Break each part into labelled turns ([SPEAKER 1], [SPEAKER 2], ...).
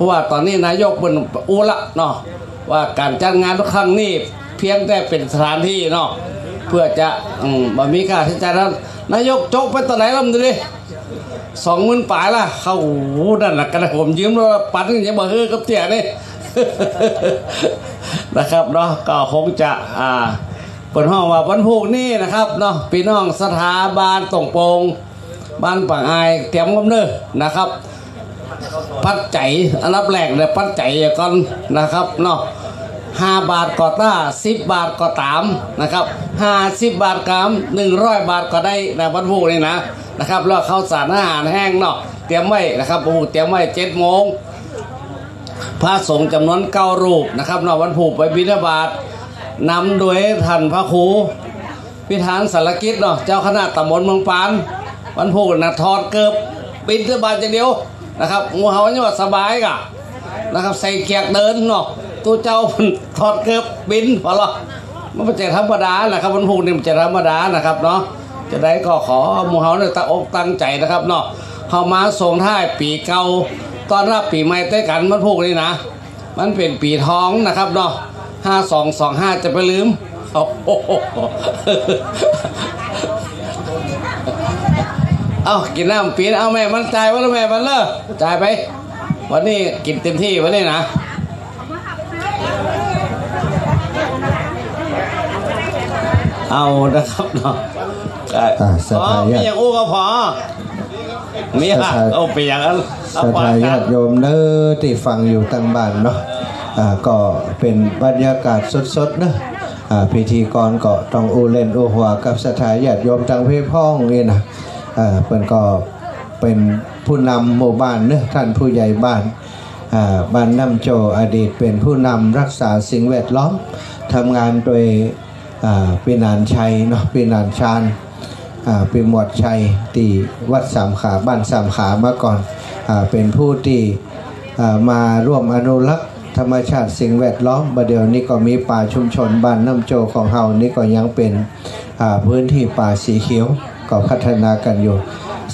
[SPEAKER 1] ราะว่าตอนนี้นายกเป็นอุละเนาะว่าการจัดงานทุกครั้งนี้เพียงแต่เป็นสถานที่เนาะเพื่อจะอมบ่มีค่าใช้จ่ายนั้นนายกจกไปตอนไหนล่ะมึงดูดิสองหมื่นปลายละเขาโอ้โหนั่นแหละกันผมยืมแล้วปันยังบ่เฮ้อกับเตี่ยนี่นะครับเนาะก็คงจะอ่าเปิดห้องว่าวันพุกนี้นะครับเนาะพี่น้องสถาบาลตรงโปงบ้านปังไอเตรียมกำเนิดนะครับ ปัจจัยอันดับแรกเลยปัจจัยก่อนนะครับเนาะห้าบาทก็ต้าสิบบาทก็ตามนะครับห้าสิบบาทกรัมหนึ่งร้อยบาทก็ได้ในวันพุกนี่นะนะครับแล้วข้าวสารอาหารแห้งเนาะเตรียมไว้นะครับโอ้เตรียมไว้เจ็ดโมงพระสงฆ์จำนวนเก้ารูปนะครับนอกวันผูกไปบิณฑบาตนำโดยท่านพระครูพิธานสารกิจเนาะเจ้าคณะตำบลเมืองปาน วันผูกนะทอดเกิบบิณฑบาตอย่างเดียว นะครับงูเห่านี่ว่าสบายกะนะครับ ใส่เกียกเดินเนาะตัวเจ้าทอดเกิบบินพอละมันเป็นใจธรรมดานะครับวันผูกนี่มันจะธรรมดานะครับเนาะจะได้ก็ขอหมูเฮาเนี่ยตั้งอกตั้งใจนะครับเนาะเข้ามาส่งท้ายปีเก่าตอนรับปีใหม่ใต้กันมันพูกนี่นะ มันเป็นปีท้องนะครับเนาะห้าสองสองห้าจะไปลืมโอ้โห เอากินน้ำปีนเอาแม่มันจ่ายว่าแล้วแม่มันเลอะจ่ายไป วันนี้กินเต็มที่วันนี้นะเอานะครับเนาะ
[SPEAKER 2] อ่าส
[SPEAKER 1] อ๋อ
[SPEAKER 2] ถา
[SPEAKER 1] มี
[SPEAKER 2] ญา
[SPEAKER 1] อย่า
[SPEAKER 2] ติ
[SPEAKER 1] งอู้ก็พอมีอะ
[SPEAKER 2] สถา
[SPEAKER 1] เอาไปอย่างนั้น
[SPEAKER 2] สถาญาติโยมเน้อที่ฟังอยู่ตั้งบ้านเนาะอ่าก็เป็นบรรยากาศสดๆเนอะอ่าพิธีกรก็ต้องอูเล่นอูหัวกับสถาญาติโยมทางเพศพ้องนี่นะ เอ่าเพิ่นก็เป็นผู้นำหมู่บ้านเนอะท่านผู้ใหญ่บ้านบ้านน้ำโจอดีตเป็นผู้นำรักษาสิ่งแวดล้อมทำงานโดยปีนานชัยเนาะปีนานชาญป็นหมวดชัยที่วัดสามขาบ้านสามขามาก่อนอเป็นผู้ที่มาร่วมอนุรักษ์ธรรมชาติสิ่งแวดล้อมประเดี๋ยวนี้ก็มีป่าชุมชนบ้านน้ำโจของเฮานี่ก็ยังเป็นพื้นที่ป่าสีเขียว ก็พัฒนากันอยู่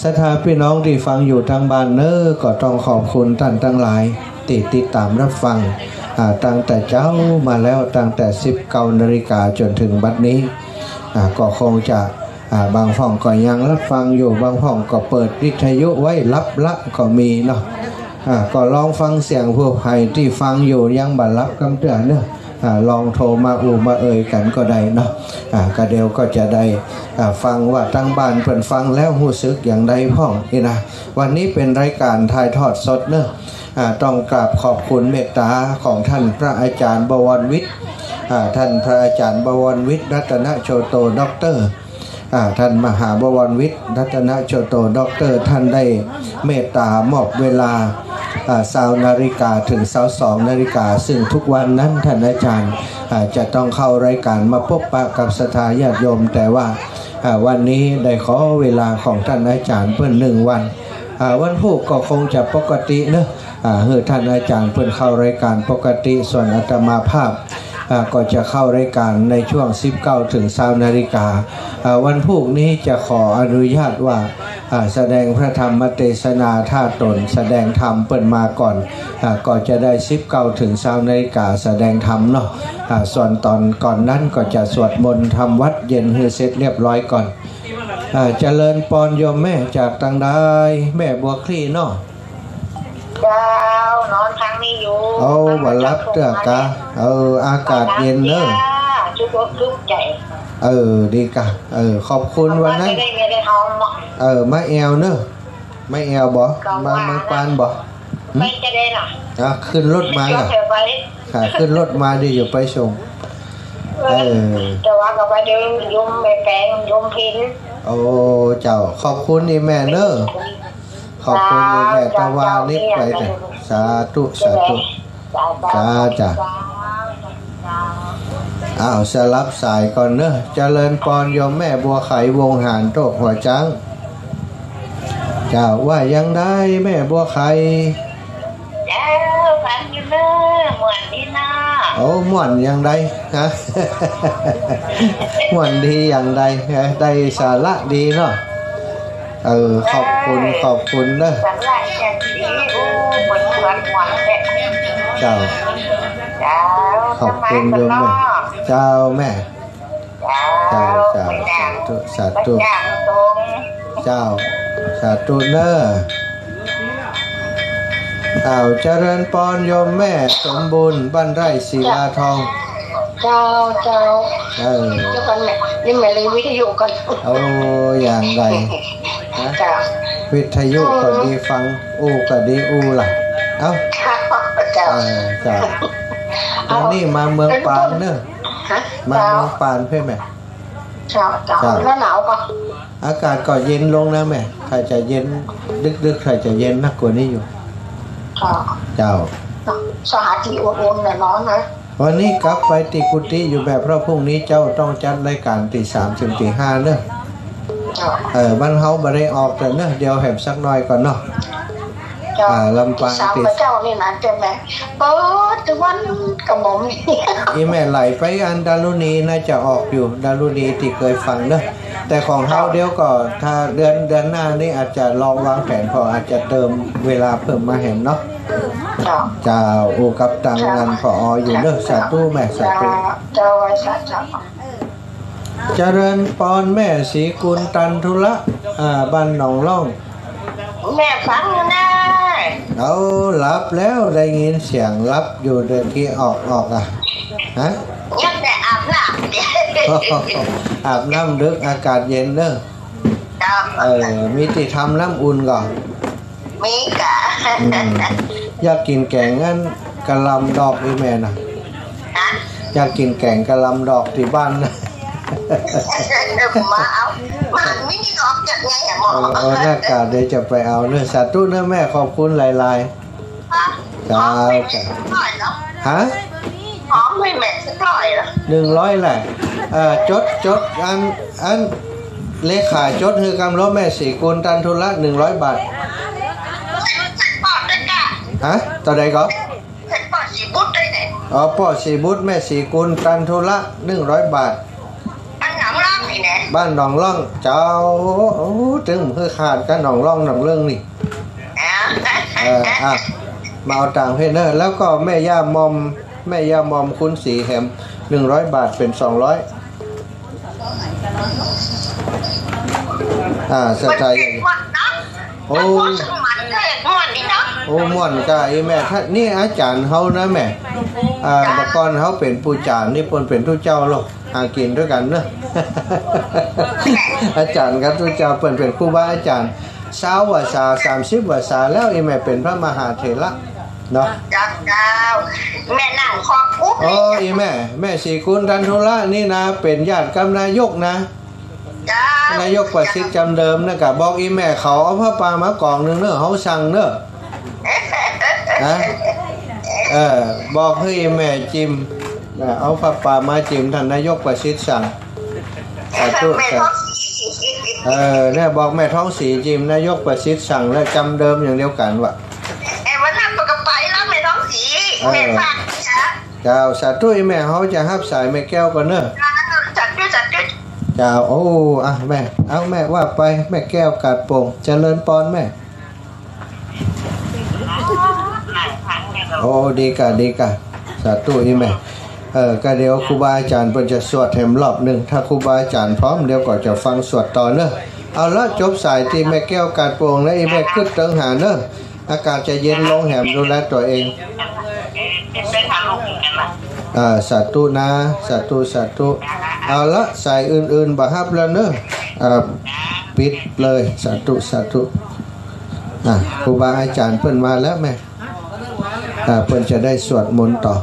[SPEAKER 2] สถาพี่น้องที่ฟังอยู่ทางบ้านเนอก็ต้องขอบคุณท่านทั้งหลายที่ติดตามรับฟังตั้งแต่เจ้ามาแล้วตั้งแต่19นาฬิกาจนถึงบัดนี้ก็คงจะบางห้องก็ยังรับฟังอยู่บางห้องก็เปิดวิทยุไว้รับละก็มีเนาะก็ลองฟังเสียงผู้ภัยที่ฟังอยู่ยังบัรับกำเตือนเนาะ ลองโทรมาอูมาเอ่ยกันก็ได้เนาะอ่าก็เดียวก็จะได้ฟังว่าตั้งบ้านเพิ่อนฟังแล้วหู้สึกอย่างใดพ่องนี่นะวันนี้เป็นรายการถ่ายทอดสดเนาะต้องกราบขอบคุณเมตตาของท่านพระอาจารย์บวรวิทย์ท่านพระอาจารย์บวรวิทย์รัตนโชโตด็อกเตอร์ท่านมหาบวรวิทย์รัตนโชโตด็อกเตอร์ท่านได้เมตตามอบเวลา ซาวนาฬิกาถึงซาวสองนาฬิกา ซึ่งทุกวันนั้นท่านอาจารย์จะต้องเข้ารายการมาพบปะกับศรัทธาญาติโยม แต่ว่าวันนี้ได้ขอเวลาของท่านอาจารย์เพื่อหนึ่งวันวันพุธก็คงจะปกติเนอะอ่าเฮือท่านอาจารย์เพื่อนเข้ารายการปกติส่วนอาตมาภาพก็จะเข้ารายการในช่วง 19 ถึง20นาฬิกาวันพรุ่งนี้จะขออนุญาตว่า แสดงพระธรรมเทศนาท่าตน แสดงธรรมเปิดมาก่อนอาก็จะได้19ถึง20นาฬิกาแสดงธรรมเนาะอ่าส่วนตอนก่อนนั้นก็จะสวดมนต์ทำวัดเย็นให้เสร็จเรียบร้อยก่อนอ่าเจริญปอนโยมแม่จากตังได้แม่บัวคลี่เนาะ
[SPEAKER 3] เจ้านอนทางนี้อยู่
[SPEAKER 2] เอาวันรับเตือกะเอออากาศเย็นเนอะ
[SPEAKER 3] ชุกอกชุกใจ
[SPEAKER 2] เออดีกะเออขอบคุณวันนั้น
[SPEAKER 3] ไม่ได้ไม่ได้หอมเนาะ
[SPEAKER 2] เออมาแอลเนอะมาแอลบ่มาเมืองปานบ่
[SPEAKER 3] ไม่จะได้น่ะ
[SPEAKER 2] อะขึ้นรถมา
[SPEAKER 3] เดี๋ยว
[SPEAKER 2] อะ
[SPEAKER 3] เธอไป
[SPEAKER 2] ค่ะขึ้นรถมาดีอยู่ไปส่งเออ
[SPEAKER 3] แต่ว่าก็ไปเดินยมแม่แกงยมพิน
[SPEAKER 2] โอ้เจ้าขอบคุณนี่แม่เนอะขอบคุณนี่แม่ตะวานิดไปแต่สาธุสาธุจ้าจ้า อ้าวสลับสายก่อนเนอะเจริญปอนโยมแม่บัวไขวงหานโตกหัวจังเจ้าว่ายังได้แม่บัวไข
[SPEAKER 3] เจ้าฟังอยู่เนอะเหมือนนี่นะ
[SPEAKER 2] โอ้ม่วนยังไดฮะม่วนดีอย่างใดฮะได้สาระดีเนาะเออขอบคุณขอบคุณเนอะ
[SPEAKER 3] สำหรับอย่างนี้โอ้เหมือนเหมือนเหมือนเนี่ย
[SPEAKER 2] จ้า
[SPEAKER 3] เจ้า
[SPEAKER 2] ขอบคุณโยมแม่ เจ้าแม่
[SPEAKER 3] เจ้า
[SPEAKER 2] เจ้าเจ้า
[SPEAKER 3] ไป
[SPEAKER 2] สา
[SPEAKER 3] ด่าง
[SPEAKER 2] ธุสาธุ
[SPEAKER 3] ไปด่างตรง
[SPEAKER 2] เจ้าสาธุเนอข่าเจริญปอนยมแม่สมบูรณ์บ้านไร่ศิลาทอง
[SPEAKER 4] เจ้าเจ้า
[SPEAKER 2] เออ
[SPEAKER 4] เจ้ากันแม่นี่แม่เลยวิทยุกัน
[SPEAKER 2] เอาอย่างไรนะ
[SPEAKER 4] เจ้า
[SPEAKER 2] วิทยุก็ดีฟังอู้ก็ดีอู้ล่ะเอ้า
[SPEAKER 4] เจ้า
[SPEAKER 2] เจ้าแล้วนี่มาเมืองปานเนอะ
[SPEAKER 4] ฮะ
[SPEAKER 2] มา
[SPEAKER 4] เจ้า
[SPEAKER 2] เมืองปานเพื่อแม่
[SPEAKER 4] เจ้าเจ้า
[SPEAKER 2] เจ้า
[SPEAKER 4] แล้วหนาวปะ
[SPEAKER 2] อากาศก็เย็นลงนะแม่ใครจะเย็นดึกๆใครจะเย็นนักกว่านี้อยู่
[SPEAKER 4] เจ้า
[SPEAKER 2] เจ้า
[SPEAKER 4] สหัสที่อุ่นๆน่ะร้อนนะ
[SPEAKER 2] วันนี้กลับไปติกุฏิอยู่แบบเพราะพรุ่งนี้เจ้าต้องจัดรายการตีสามถึงตีห้าเนอะ
[SPEAKER 4] เจ้า
[SPEAKER 2] เออบ้านเฮาบ่ได้ออกแต่เนอะเดี๋ยวแหมสักหน่อยก่อนเนาะ
[SPEAKER 4] เจ้า
[SPEAKER 2] อ่าลำปาง
[SPEAKER 4] สาม
[SPEAKER 2] ติด
[SPEAKER 4] พระเจ้านี่นะเจ้าแม่เปิดทุกวันกระหม่อมนี่
[SPEAKER 2] อีแม่ไหลไปอันดารุณีน่าจะออกอยู่ดารุณีที่เคยฟังเนอะแต่ของเฮาเดี๋ยวก็ถ้าเดือนเดือนหน้านี่อาจจะลองวางแผนพออาจจะเติมเวลาเพิ่มมาแหมเนาะ
[SPEAKER 4] เจ้า
[SPEAKER 2] เจ้าโอกับตังงานพออยู่เนอะสาธุแม่สา
[SPEAKER 4] เจ้า
[SPEAKER 2] ธุ
[SPEAKER 4] เจ้าไว้สาเจ้า
[SPEAKER 2] เจริญปอนแม่ศรีกุลตันทุละอ่าบ้านหนองล่อง
[SPEAKER 3] แม่ฟังนะ
[SPEAKER 2] เอารับแล้วได้ยินเสียงรับอยู่เดือนที่ออกออกอะฮะ
[SPEAKER 3] ยังแต่อาบน้ำเนี่ย
[SPEAKER 2] อาบน้ำดึกอากาศเย็นเนอะ
[SPEAKER 3] เจ้า
[SPEAKER 2] เออมีติทำน้ำอุ่นก่อน
[SPEAKER 3] มีกะ
[SPEAKER 2] อืมอยากกินแกงงั้นกะหลำดอกอีแม่น่ะ
[SPEAKER 3] ฮะ
[SPEAKER 2] อยากกินแกงกะหลำดอกที่บ้านนะ
[SPEAKER 3] มาเอามันไม่ได้ออกจากไงอะหมอ
[SPEAKER 2] เออเอาหน้ากากเดี๋ยวจะไปเอาเนื้อสาธุเนื้อแม่ขอบคุณหลายจ้า
[SPEAKER 3] หอมไม่แม่สักหน่อยเหรอ
[SPEAKER 2] ๆฮะ
[SPEAKER 3] หอมไม่แม่สักหน่อยเหรอ
[SPEAKER 2] หนึ่งร้อยแหละเอ่อจดจดอันอันเลขาจดคือกำลบแม่สี่กุลตันทุละหนึ่งร้อยบาท
[SPEAKER 3] ใส่ปอดด้วยกะ
[SPEAKER 2] ฮะต่อใดก็
[SPEAKER 3] ใส่ปอดสีบุตรด้วยเนี่ย
[SPEAKER 2] อ๋อพ่อสีบุตรแม่สี่กุลตันทุละหนึ่งร้อยบาท
[SPEAKER 3] อันหนังร่างนี่เนี่ย
[SPEAKER 2] บ้านหนองล่อง เจ้าโอ้ถึงเพื่อขาดกันหนองล่องหนองเรื่องนี่เอออะมาเอาต่างเพเนอร์แล้วก็แม่ย่ามอม แม่ย่ามอมคุณสีแหมหนึ่งร้อยบาทเป็นสองร้อยอ่าส
[SPEAKER 3] มัน
[SPEAKER 2] ไตล์
[SPEAKER 3] เด็กวันเนาะ
[SPEAKER 2] โอ้
[SPEAKER 3] มันสมันเด็กวันนี่เนาะ
[SPEAKER 2] โอ้ม่วนกาอีแม่ถ้านี่อาจารย์เฮานะแม่อ่าเมื่อก่อนเฮาเป็นผู้จารย์นี่เพิ่นเป็นทุกเจ้าหรอกหากินด้วยกันเนอะอาจารย์กับทุกเจ้าเพิ่นเป็นครูบาอาจารย์สาวว่าสาสามสิบว่าสาแล้วอีแม่เป็นพระมหาเถระเนาะ
[SPEAKER 3] จ้าเจ้าแม่นั่งคอปุ๊บ
[SPEAKER 2] โอ้อีแม่ แม่สีคุณดันทุระนี่นะ เป็นญาติกับนายกนะ
[SPEAKER 3] จ้า นา
[SPEAKER 2] ยกประสิทธิ์จำเดิมนะกะบอกอีแม่เขาเอาผ้าป่ามากองหนึงเนอะเขาสั่งเนอะนะเออบอกให้อีแม่จิมนะเอาผ้าป่ามาจิมท่านนายกประสิทธิ์สั่งสาธุ
[SPEAKER 3] แม่
[SPEAKER 2] สา
[SPEAKER 3] ท้อง
[SPEAKER 2] ธุ
[SPEAKER 3] สี
[SPEAKER 2] เออเนี่ยบอกแม่ท้องสีจิมนายกประสิทธิ์สั่งแล้วจำเดิมอย่างเดียวกันวะ
[SPEAKER 3] ไอ้วันนั้นมันก็ไปแล้วแม่ท้องสีแม่ฝากจ้า
[SPEAKER 2] เจ้าสาธุอีแม่เขาจะฮับสายแม่แก้วก่อนเนอะ
[SPEAKER 3] จ้า
[SPEAKER 2] โอ้อะแม่ เอาแม่ว่าไปแม่แก้วกาดโป่งเจริญปอนแม่โอ้ดีกะดีกะสาธุอีแม่เออก็เดี๋ยวครูบาอาจารย์เพิ่นจะสวดแถมรอบหนึ่งถ้าครูบาอาจารย์พร้อมเดี๋ยวก็จะฟังสวดต่อเนอะเอาละจบสายที่แม่แก้วกาดโป่งและอีแม่ขึ้นเติงหาเนอะอากาศจะเย็นลงแหมดูแลตัวเองอ่าสาธุนะสาธุสาธุ เอาละใสายอื่นๆบาฮับแล้วเนอะปิดเลยสาธุสาธุครูบาอาจารย์เพิ่นมาแล้วแม่อ่เพิ่นจะได้สวดมนต์ต่อ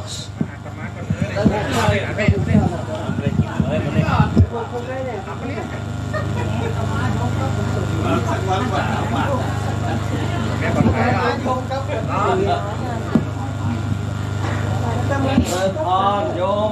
[SPEAKER 1] เปิดพรโยม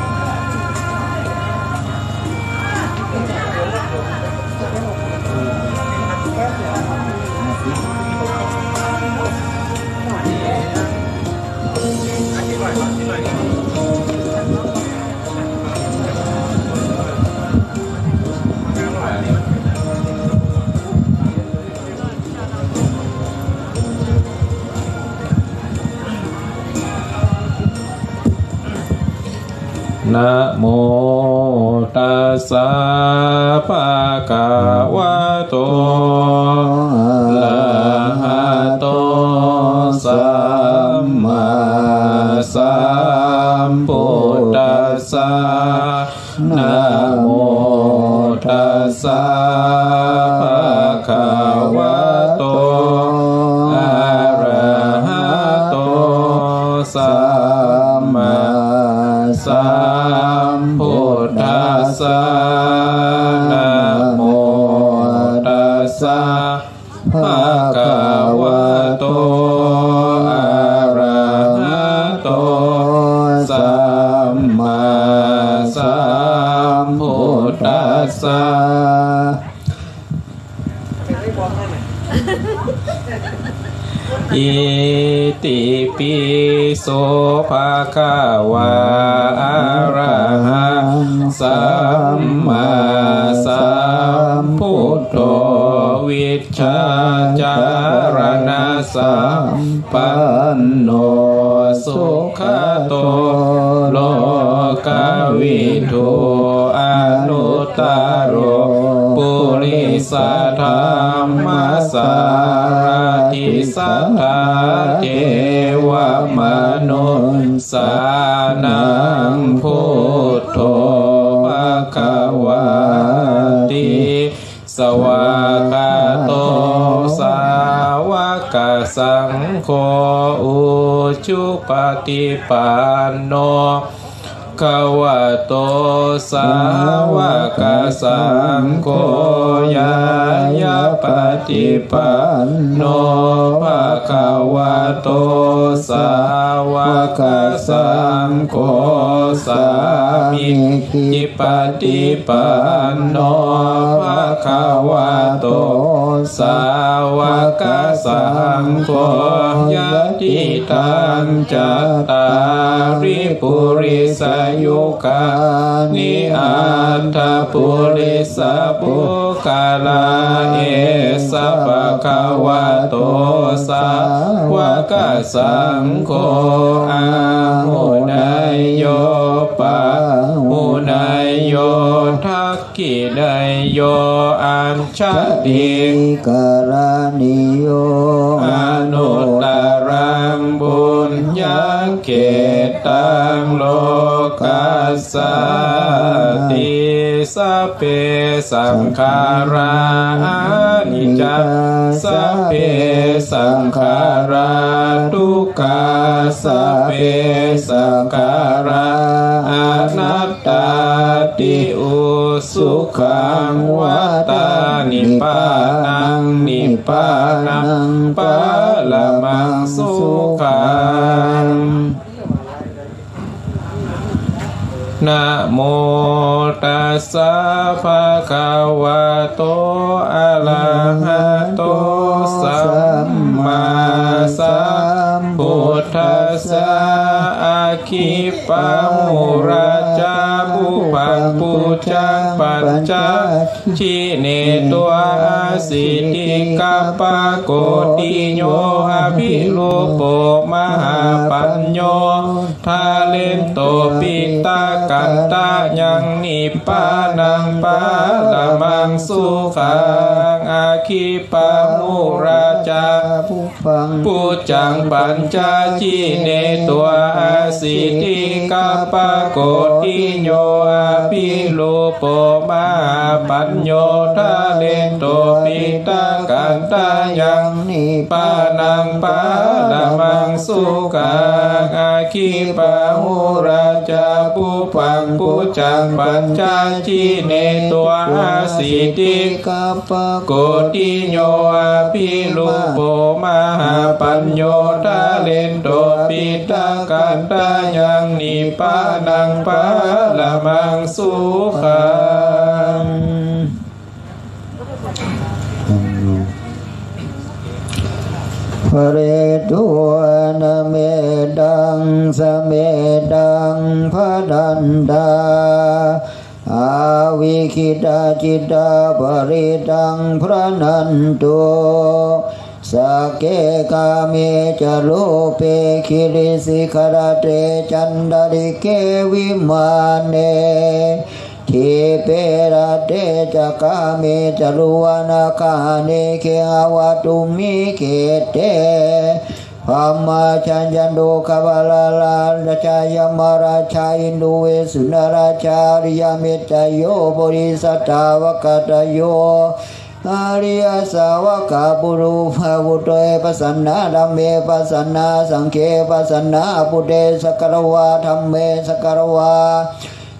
[SPEAKER 5] นะโมตัสสะภะคะวะโต อิติปิโสภะคะวะอะระหังสัมมาสัมพุทโธวิชาจารณะสัมปันโนสุขโตโลกวิทูอนุตตโรปุริสธรรมสา ติสัทธาเทวมนุสานังพุทโธภะคะวะติสวากาโตสาวกสังโฆอุชุปฏิปันโน ขวะโตสาวกสังโฆยายาปฏิปันโนภะคะวะโตสาวกสังโฆสามิจิปฏิปันโนภะคะวะโตสาวกสังโฆยะติตังจัตตาริปุริสยุกานิอัตถปุริสปุกาลาเอสะปะคะวะโตสาวกสังโฆอาหุนายโยปะหุนายโยทักกินายโยอัญชติ
[SPEAKER 2] กรานิโย
[SPEAKER 5] อนุตตรังบุ ญาเกตังโลกัสสติสเปสังขารา จจสัพเพสังขาราทุกขาสัพเพสังขาราอนัตตาติอุสุขังวัตานิปานังนิปานังปะละมังสุขัง นะโมตัสสะภะคะวะโตอะระหะโตสัมมาสัมพุทธัสสะอะคิปะมุระ ปังปุจังปัจจักชิเนตัวอาสิติกัปะโกติโยอภิลูปโปมหาปัญโยทาเลนโตปิตากัตตายังนิปานังปาลมังสุขา อาคิปะมุราจา
[SPEAKER 2] ผู้ฟัง
[SPEAKER 5] ปูจังปัญจาจีเนตัวอาสิติกาปะโกติโยอาปิโลโปมาปัญโยทาเลโตปิตากันตายังนิปานังปาละมังสุขังอาคิปะมุราจาปุปังปุจังปัญจาจีเนตัวอาสิติ
[SPEAKER 2] กาปะ
[SPEAKER 5] โกติโยอาภิลุโปมหาปัญโยทาเลนโตปิตากันตายังนิปานังปาละมังสุขัง
[SPEAKER 2] พ
[SPEAKER 6] พระเรตุวนเมดังสเมดังพระดันดา อาวิคิดาจิตาปริตังพระนันตุสเกกาเมจโลเปคิริสิขระเตจันดาริเกวิมาเนทีเประเตจกาเมจรุวนาคาเนเคอวตุมิเกเต พามาชัญญันโดคาบาลาลาราชายมาราชาอินดูเวสุนาราชาริยเมตโยบริสัทาวกตโยอาริยสาวกาบุรุภาวุตเตปัสสนาดัมเมปัสสนาสังเคปัสสนาปุเตสกรวาธรรมเมสกรวา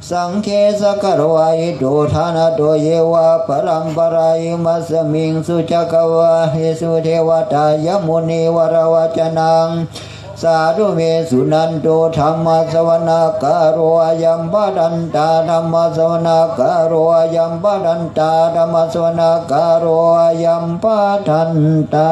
[SPEAKER 6] สังเคสกรวายโดธานาโดเยวะปรัมปรายมัสมิงสุจักวะเฮสุเทวตายมุนีวรวจนังสาธุเมสุนันโตธรรมสวนาการโอายัมปดันตาธรรมสวนาการโอายัมปดันตาธรรมสวนาการโอายัมปดันตา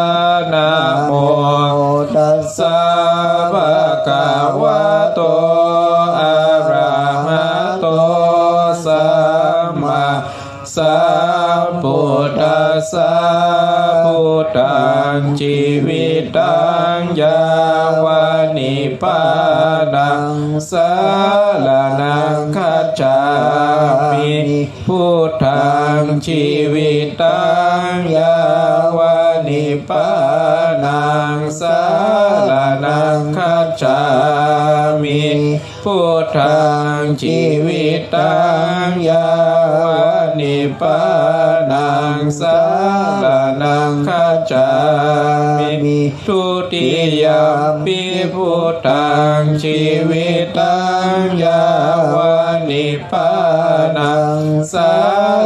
[SPEAKER 5] พุทธังชีวิตังยาวานิพพานังสารนังคัจฉามิพุทธังชีวิตังยาวานิพพานังสารนังคัจฉามิพุทธังชีวิตังยา วานิพพานังสารนังคัจามิทุติยมปิพุทธังชีวิตังยาวานิพพานังสา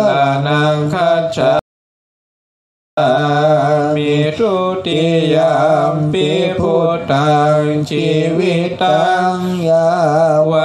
[SPEAKER 5] รนังคัจามิทุติยามปิพุทธังชีวิตัง
[SPEAKER 6] ยาว
[SPEAKER 5] วา